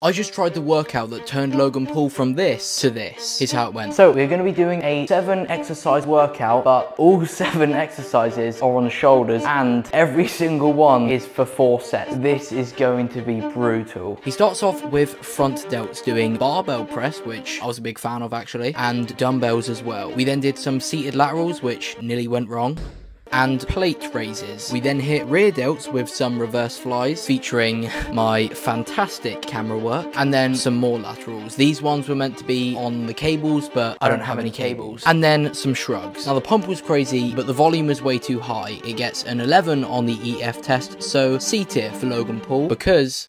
I just tried the workout that turned Logan Paul from this to this. Here's how it went. So we're going to be doing a seven exercise workout, but all seven exercises are on the shoulders and every single one is for four sets. This is going to be brutal. He starts off with front delts doing barbell press, which I was a big fan of actually, and dumbbells as well. We then did some seated laterals, which nearly went wrong and plate raises. We then hit rear delts with some reverse flies featuring my fantastic camera work and then some more laterals. These ones were meant to be on the cables but I don't have any cables. And then some shrugs. Now the pump was crazy but the volume was way too high. It gets an 11 on the EF test so C tier for Logan Paul because